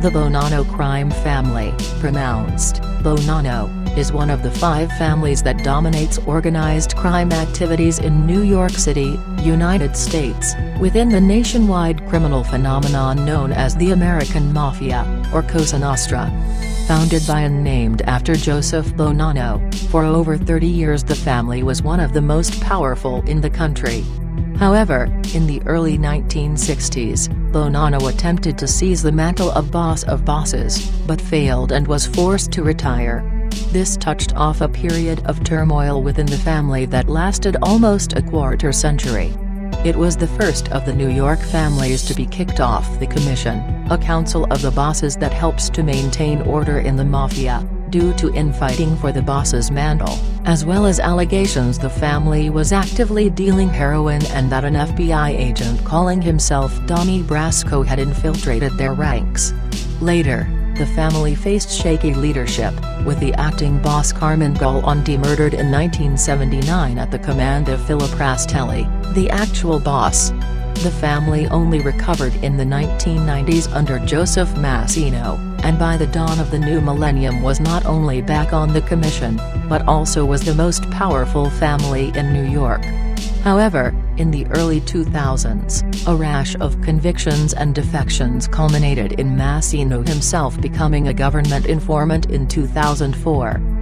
The Bonanno crime family, pronounced Bonanno, is one of the five families that dominates organized crime activities in New York City, United States, within the nationwide criminal phenomenon known as the American Mafia, or Cosa Nostra. Founded by and named after Joseph Bonanno, for over 30 years the family was one of the most powerful in the country. However, in the early 1960s, Bonanno attempted to seize the mantle of boss of bosses, but failed and was forced to retire. This touched off a period of turmoil within the family that lasted almost a quarter century. It was the first of the New York families to be kicked off the commission, a council of the bosses that helps to maintain order in the mafia due to infighting for the boss's mantle, as well as allegations the family was actively dealing heroin and that an FBI agent calling himself Donnie Brasco had infiltrated their ranks. Later, the family faced shaky leadership, with the acting boss Carmine Galante murdered in 1979 at the command of Philip Rastelli, the actual boss. The family only recovered in the 1990s under Joseph Massino, and by the dawn of the new millennium was not only back on the commission, but also was the most powerful family in New York. However, in the early 2000s, a rash of convictions and defections culminated in Massino himself becoming a government informant in 2004.